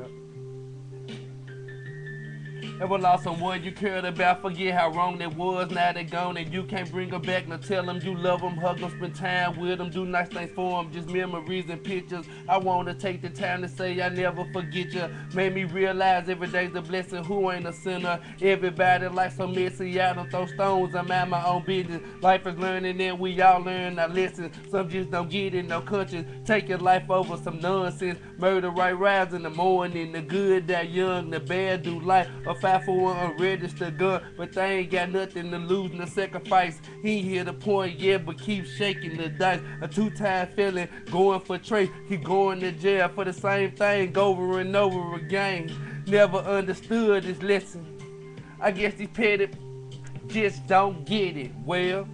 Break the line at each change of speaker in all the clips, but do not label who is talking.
的。Ever lost someone you cared about, forget how wrong that was, now they gone and you can't bring them back. Now tell them you love them, hug them, spend time with them, do nice things for them, just memories and pictures. I wanna take the time to say I never forget you. Made me realize every day's a blessing, who ain't a sinner. Everybody like so messy, I don't throw stones, I'm out my own business. Life is learning and we all learn our lessons. Some just don't get it, no conscience. Take your life over some nonsense. Murder right rise in the morning, the good that young, the bad do life. A five for one unregistered gun, but they ain't got nothing to lose, no sacrifice. He here to point yet, but keep shaking the dice. A two-time felon going for trade, he going to jail for the same thing over and over again. Never understood this lesson. I guess these petty just don't get it. Well.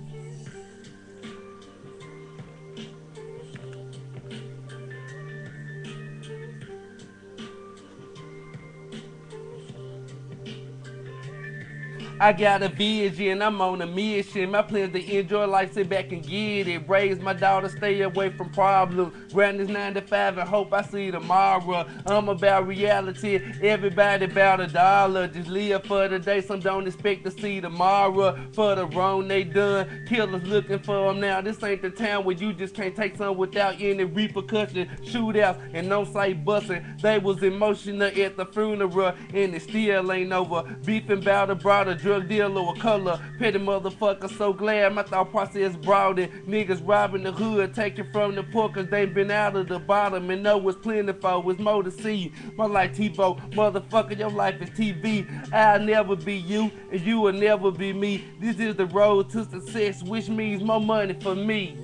I got a vision, I'm on a mission. My plans to enjoy life, sit back and get it. Raise my daughter, stay away from problems. Grind this 9 to 5 and hope I see tomorrow. I'm about reality, everybody about a dollar. Just live for the day, some don't expect to see tomorrow. For the wrong they done, killers looking for them now. This ain't the town where you just can't take some without any repercussion. Shootouts and no sight busting. They was emotional at the funeral and it still ain't over. Beefing about a brother drug dealer or color. Petty motherfucker, so glad my thought process broadened. Niggas robbing the hood, taking from the poor cause they been out of the bottom and know what's plentiful, it's more to see. My life T-Bo, motherfucker, your life is TV. I'll never be you, and you will never be me. This is the road to success, which means more money for me.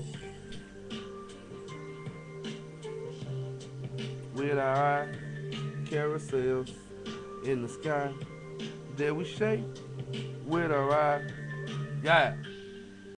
With our carousels in the sky, there we say, with a eye. Yeah.